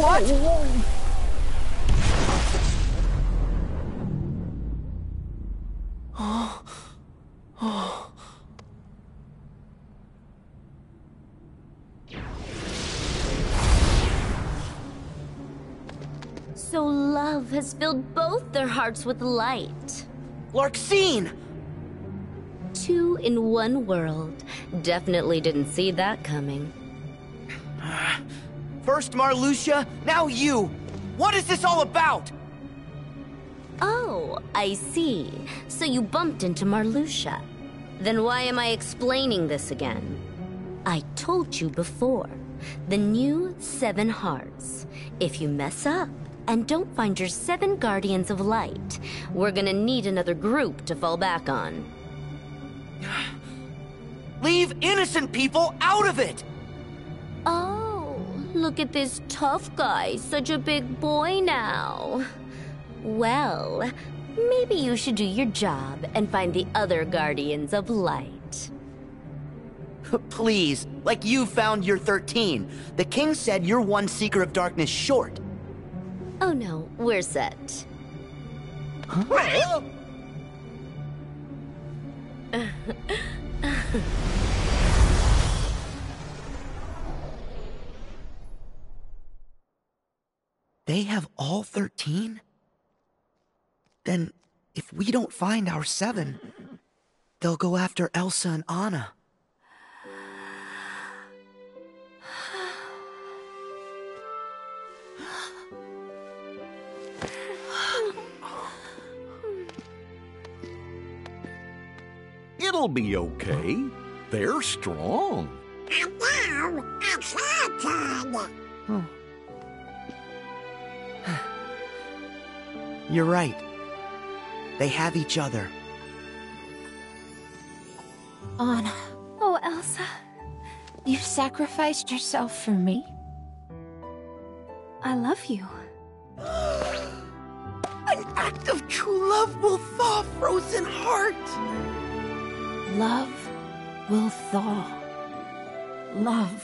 What? So love has filled both their hearts with light. Larxene! Two in one world. Definitely didn't see that coming. First Marluxia, now you! What is this all about? Oh, I see. So you bumped into Marluxia. Then why am I explaining this again? I told you before. The new Seven Hearts. If you mess up and don't find your seven Guardians of Light, we're gonna need another group to fall back on. Leave innocent people out of it! Look at this tough guy, such a big boy now. Well, maybe you should do your job and find the other Guardians of Light. Please, like you found your 13. The king said you're one Seeker of Darkness short. Oh no, we're set. Huh? They have all 13? Then, if we don't find our seven, they'll go after Elsa and Anna. It'll be okay. They're strong. And now it's your turn. You're right. They have each other. Anna. Oh, Elsa. You sacrificed yourself for me? I love you. An act of true love will thaw frozen heart. Love will thaw. Love.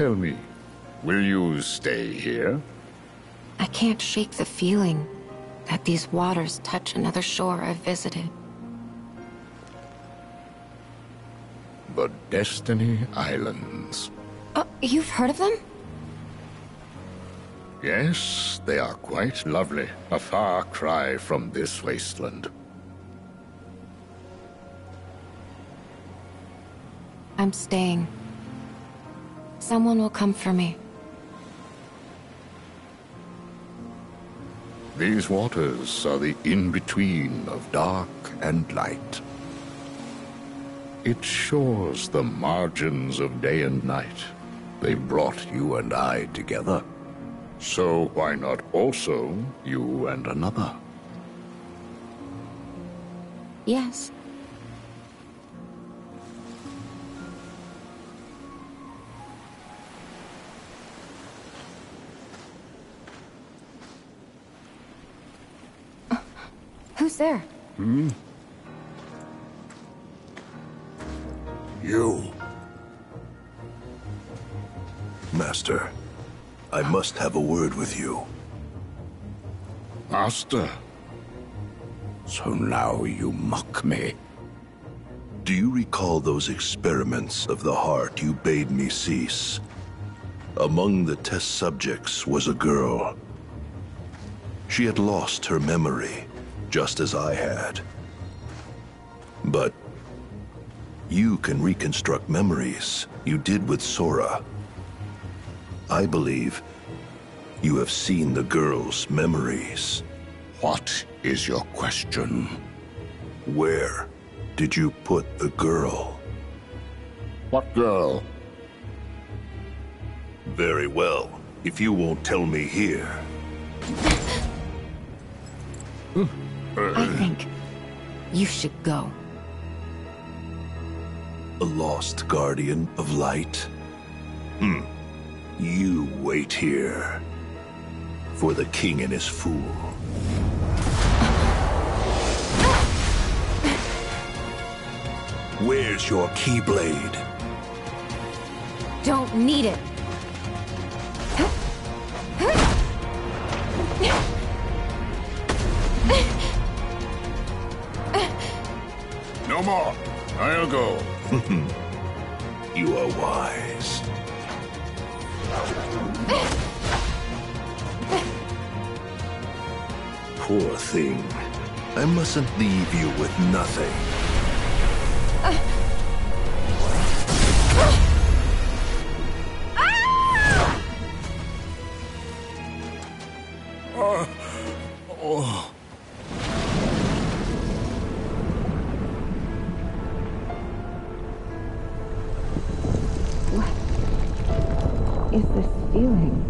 Tell me, will you stay here? I can't shake the feeling that these waters touch another shore I've visited. The Destiny Islands. Oh, you've heard of them? Yes, they are quite lovely. A far cry from this wasteland. I'm staying. Someone will come for me. These waters are the in-between of dark and light. It shores the margins of day and night. They brought you and I together. So why not also you and another? Yes. There? Hmm? You. Master, I must have a word with you. Master. So now you mock me. Do you recall those experiments of the heart you bade me cease? Among the test subjects was a girl. She had lost her memory, just as I had. But you can reconstruct memories you did with Sora. I believe you have seen the girl's memories. What is your question? Where did you put the girl? What girl? Very well. If you won't tell me here. Hmm. I think you should go. A lost guardian of light? Hmm. You wait here. For the king and his fool. Where's your keyblade? Don't need it. More. I'll go. you are wise. Poor thing. I mustn't leave you with nothing. Is this feeling?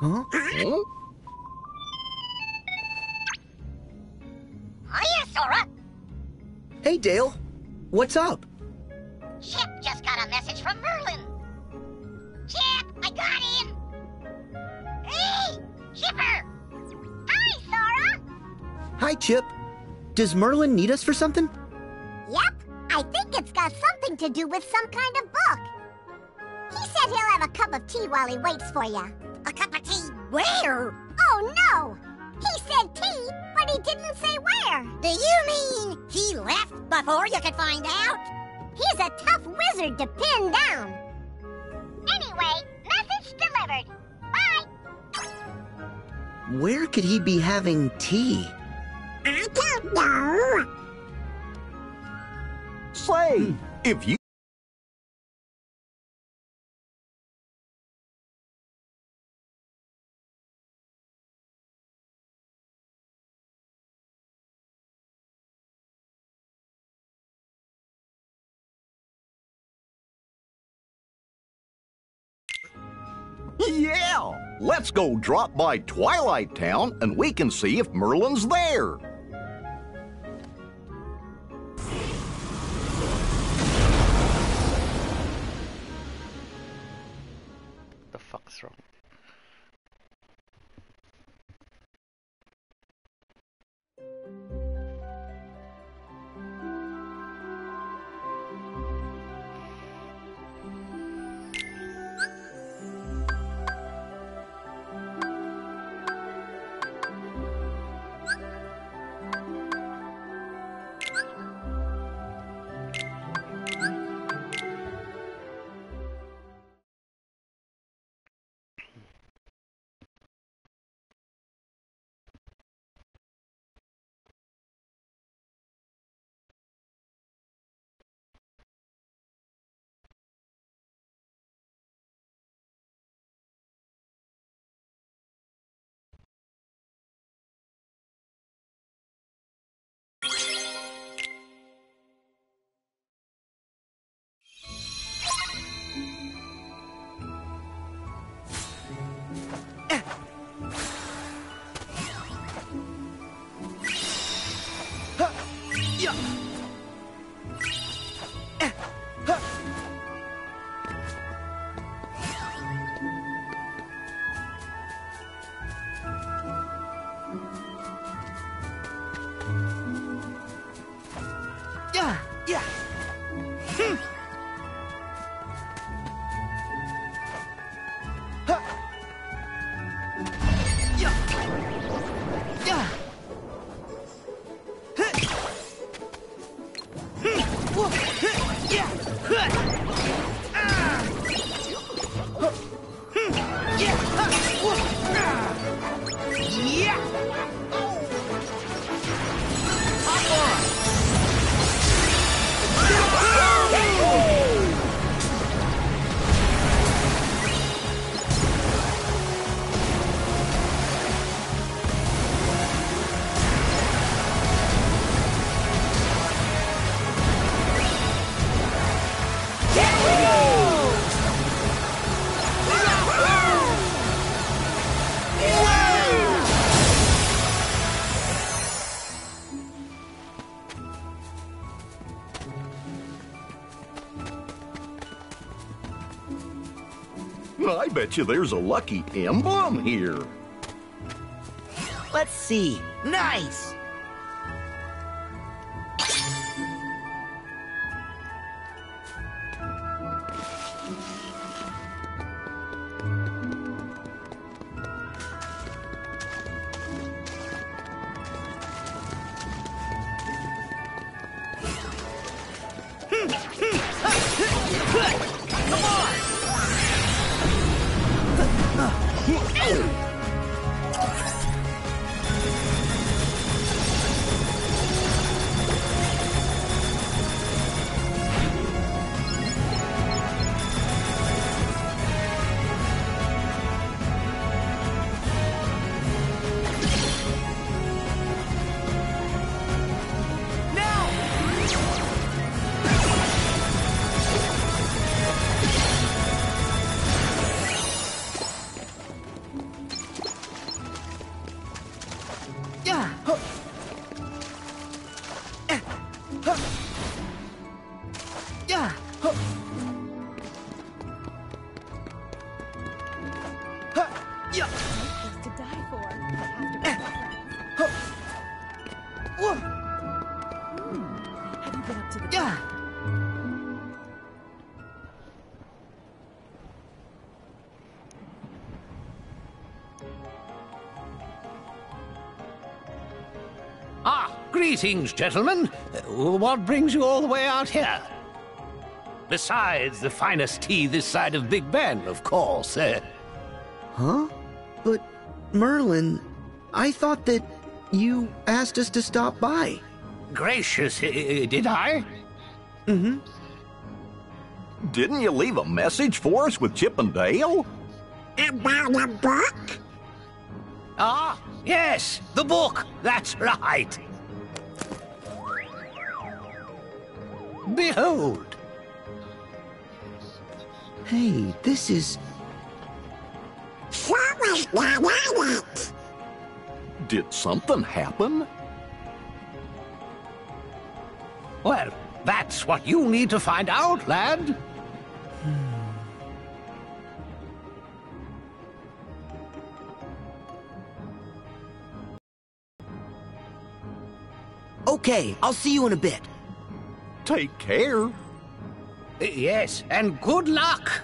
Huh? Hiya, oh, Sora. Hey, Dale. What's up? Chip just got a message from Merlin. Chip, I got him. Hey, Chipper. Hi, Sora. Hi, Chip. Does Merlin need us for something? Yep, I think it's got something to do with some kind of book. He said he'll have a cup of tea while he waits for you. Where? Oh, no. He said tea, but he didn't say where. Do you mean he left before you could find out? He's a tough wizard to pin down. Anyway, message delivered. Bye. Where could he be having tea? I don't know. Say, if you. Yeah! Let's go drop by Twilight Town and we can see if Merlin's there. The fuck's wrong? I bet you there's a lucky emblem here. Let's see. Nice! Greetings, gentlemen. What brings you all the way out here? Besides the finest tea this side of Big Ben, of course. Uh, Huh? But Merlin, I thought that you asked us to stop by. gracious, uh, did I? Mm-hmm. Didn't you leave a message for us with Chip and Dale? About a book? Ah, yes, the book. That's right. Behold. Hey, this is. What was that in it? Did something happen? Well, that's what you need to find out, lad. Hmm. Okay, I'll see you in a bit. Take care. Yes, and good luck.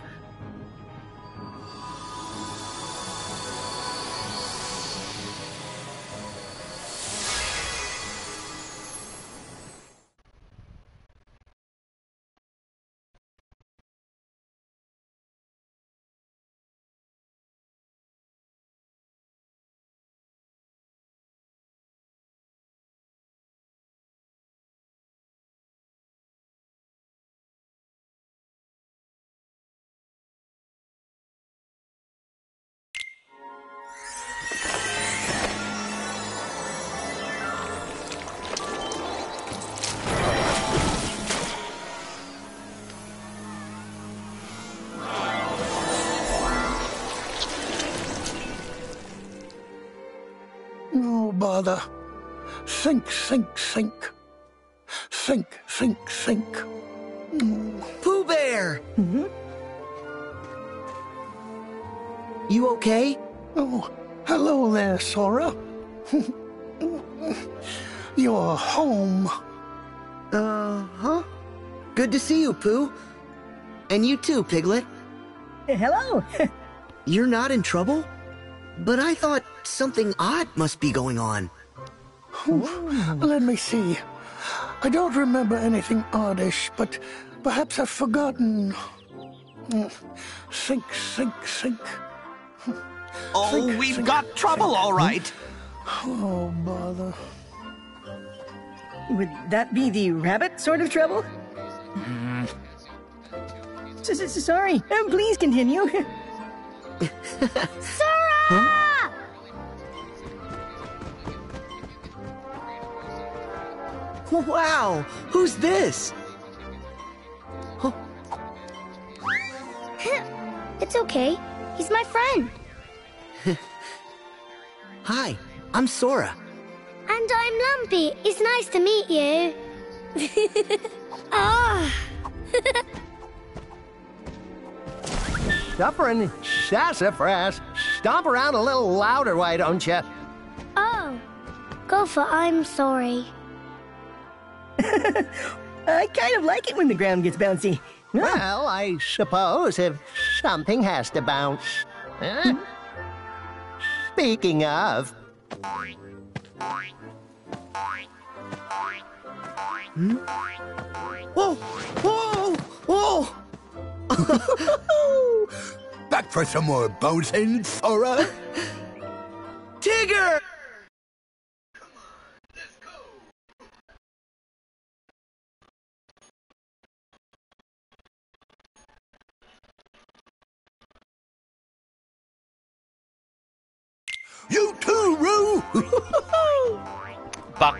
Bother. Sink, sink, sink. Sink, sink, sink. Pooh Bear! You okay? Oh, hello there, Sora. You're home. Uh huh. Good to see you, Pooh. And you too, Piglet. Hello. You're not in trouble? But I thought something odd must be going on. Let me see. I don't remember anything oddish, but perhaps I've forgotten. Mm. Sink, sink, sink. Oh, Sink, we've sink, got trouble, all right. Oh, bother. Would that be the rabbit sort of trouble? S- s- Sorry. Uh, Please continue. Sora! Wow! Who's this? it's okay. He's my friend. Hi, I'm Sora. And I'm Lumpy. It's nice to meet you. Ah. and sassafras. Stomp around a little louder, why don't you? Oh, Gopher, I'm sorry. I kind of like it when the ground gets bouncy. Well, I suppose if something has to bounce. Huh? Speaking of. Hmm? Whoa! Whoa! Whoa! Back for some more bouncing, Sora? Tigger!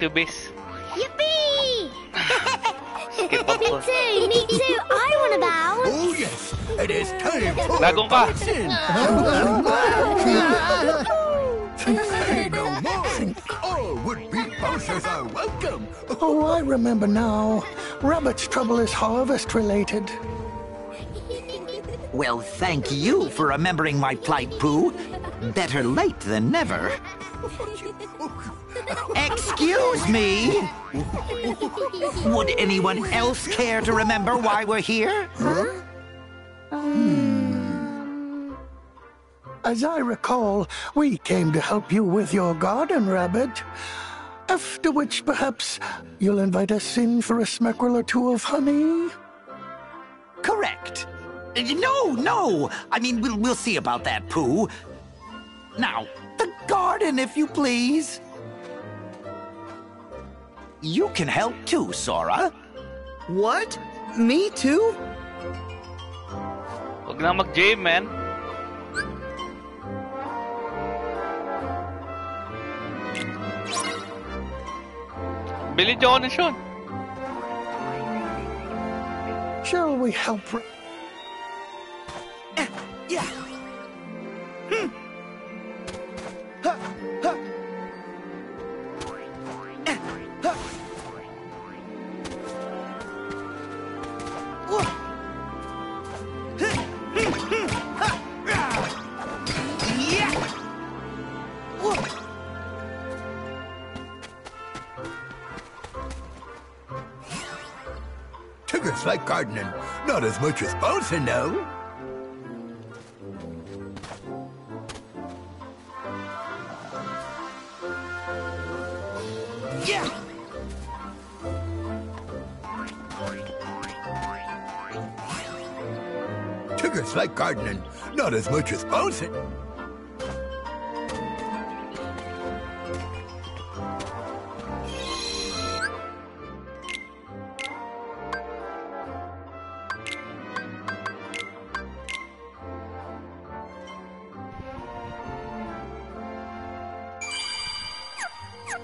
To base. Yippee! Skip up me too, me too. I want to bounce. Oh, yes. It is time for Nagong ka. Say no more. All would-be bouncers are welcome. Oh, I remember now. Rabbit's trouble is harvest related. Well, thank you for remembering my plight, Pooh. Better late than never. Excuse me? Would anyone else care to remember why we're here? Hmm. As I recall, we came to help you with your garden, Rabbit. After which, perhaps, you'll invite us in for a smackerel or two of honey? Correct. Uh, no, no. I mean, we'll, we'll see about that, Pooh. Now, the garden, if you please. You can help too, Sora. What? Me too? Huwag na mag-jam, man. Billy Joe na siya. Shall we help? Ra- eh, Yeah. Hmm. Tiggers like gardening, not as much as bouncing, though. Yeah. Tiggers like gardening, not as much as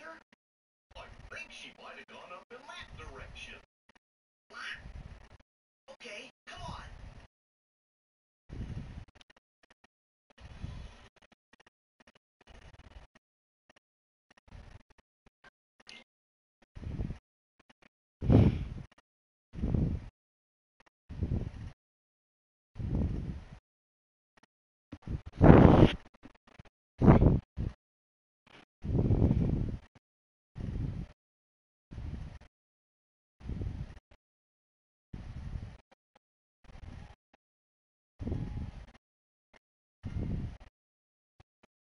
bouncing. think she might have gone up in that direction. What? Okay,